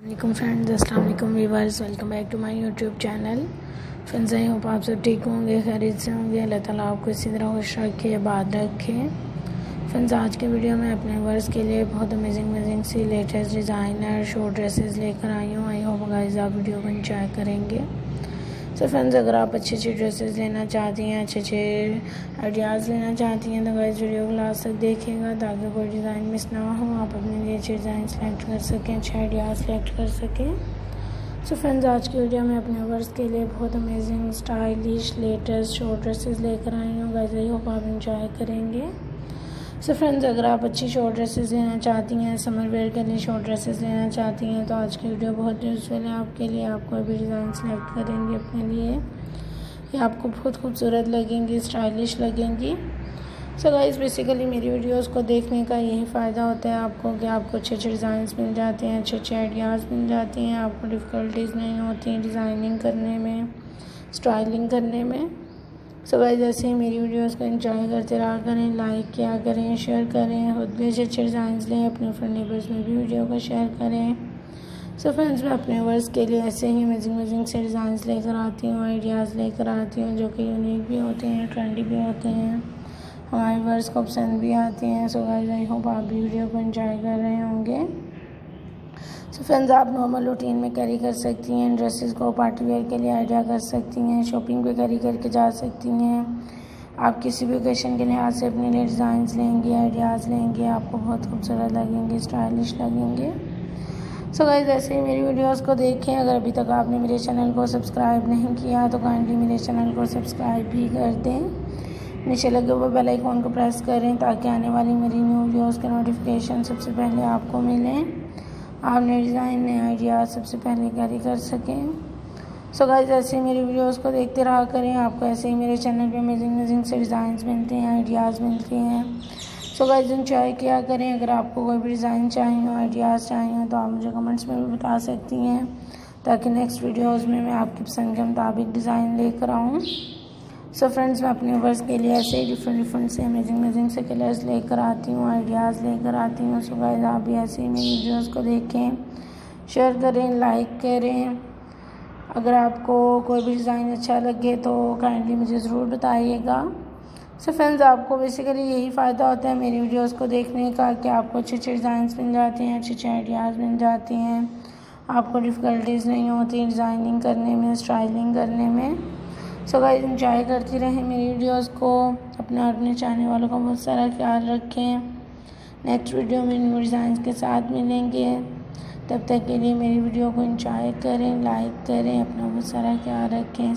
वालेकुम फ्रेंड्स अस्सलाम वालेकुम viewers welcome back to my YouTube channel friends I hope आप सब ठीक होंगे, खैरियत से होंगे। अल्लाह ताला आपको इसी तरह खुश रखे आबाद रखे। फ्रेंड्स आज के वीडियो में अपने वर्स के लिए बहुत अमेजिंग अमेजिंग सी लेटेस्ट डिज़ाइनर शो ड्रेसेस लेकर आई हूँ। आई होप गाइस आप वीडियो को इंजॉय करेंगे। सो फ्रेंड्स अगर आप अच्छी अच्छी ड्रेसेस लेना चाहती हैं अच्छे अच्छे आइडियाज़ लेना चाहती हैं तो गाइस वीडियो को लास्ट तक देखिएगा ताकि कोई डिज़ाइन मिस ना हो। आप अपने लिए अच्छे डिज़ाइन सेलेक्ट कर सकें, अच्छे आइडियाज़ सेलेक्ट कर सकें। सो फ्रेंड्स आज की वीडियो में अपने वर्स के लिए बहुत amazing stylish latest short dresses लेकर आई हूँ। गाइस आई होप आप इंजॉय करेंगे। सो फ्रेंड्स अगर आप अच्छी शॉर्ट ड्रेसेस लेना चाहती हैं समर वेयर के लिए शॉर्ट ड्रेसेस लेना चाहती हैं तो आज की वीडियो बहुत यूज़फुल है आपके लिए। आप कोई भी डिज़ाइन सेलेक्ट करेंगे अपने लिए। ये आपको बहुत खूबसूरत लगेंगी स्टाइलिश लगेंगी। सो गाइस बेसिकली मेरी वीडियोस को देखने का यही फ़ायदा होता है आपको कि आपको अच्छे अच्छे डिज़ाइन मिल जाते हैं अच्छे अच्छे आइडियाज़ मिल जाती हैं, आपको डिफ़िकल्टीज़ नहीं होती डिज़ाइनिंग करने में स्टाइलिंग करने में। सो गाइस जैसे ही मेरी वीडियोस को एंजॉय करते रहा करें लाइक किया करें शेयर करें, खुद भी अच्छे अच्छे डिज़ाइन लें, अपने फ्रेंड नेबर्स में भी वीडियो को शेयर करें। सो फ्रेंड्स मैं अपने वर्स के लिए ऐसे ही अमेजिंग अमेजिंग से डिज़ाइन लेकर आती हूँ आइडियाज़ लेकर आती हूँ, जो कि यूनिक भी होते हैं ट्रेंडी भी होते हैं। हमारे वर्स को पसंद भी आती हैं। सो गाइस आई होप आप भी वीडियो को एंजॉय कर रहे होंगे। सो फ्रेंड्स आप नॉर्मल रूटीन में कैरी कर सकती हैं ड्रेसेस को पार्टी वेयर के लिए आइडिया कर सकती हैं शॉपिंग पे कैरी करके जा सकती हैं। आप किसी भी ओकेशन के लिहाज से अपने लिए डिज़ाइंस लेंगे आइडियाज़ लेंगे, आपको बहुत खूबसूरत लगेंगे स्टाइलिश लगेंगे। सो so गाइस ऐसे ही मेरी वीडियोस को देखें। अगर अभी तक आपने मेरे चैनल को सब्सक्राइब नहीं किया तो काइंडली मेरे चैनल को सब्सक्राइब भी कर दें। नीचे लगे हुए बेल आइकॉन को प्रेस करें, ताकि आने वाली मेरी न्यू वीडियोस के नोटिफिकेशन सबसे पहले आपको मिलें। आप नए डिज़ाइन नए आइडिया सबसे पहले कैरी कर सकें। सो गाइज़ ऐसे मेरी वीडियोस को देखते रहा करें। आपको ऐसे ही मेरे चैनल पे अमेजिंग अमेजिंग से डिज़ाइन मिलते हैं आइडियाज़ मिलते हैं। सो गाइज़ इंजॉय किया करें। अगर आपको कोई भी डिज़ाइन चाहिए हो आइडियाज़ चाहिए हो तो आप मुझे कमेंट्स में भी बता सकती हैं, ताकि नेक्स्ट वीडियोज़ में मैं आपकी पसंद के मुताबिक डिज़ाइन लेकर आऊँ। सो so फ्रेंड्स मैं अपने वर्स के लिए ऐसे ही डिफरेंट डिफरेंट से अमेजिंग अमेजिंग से कलर्स लेकर आती हूँ आइडियाज़ लेकर आती हूँ। सो गाइस आप भी ऐसे ही मेरी वीडियोस को देखें शेयर करें लाइक करें। अगर आपको कोई भी डिज़ाइन अच्छा लगे तो काइंडली मुझे ज़रूर बताइएगा। सो फ्रेंड्स आपको बेसिकली यही फ़ायदा होता है मेरी वीडियोस को देखने का कि आपको अच्छे अच्छे डिज़ाइन मिल जाते हैं, अच्छे अच्छे आइडियाज़ मिल जाते हैं। आपको डिफ़िकल्टीज़ नहीं होती डिज़ाइनिंग करने में स्टाइलिंग करने में। सो गाइस इंजॉय करती रहें मेरी वीडियोस को। अपना और अपने चाहने वालों का बहुत सारा ख्याल रखें। नेक्स्ट वीडियो में न्यू डिज़ाइन के साथ मिलेंगे। तब तक के लिए मेरी वीडियो को इंजॉय करें लाइक करें, अपना बहुत सारा ख्याल रखें।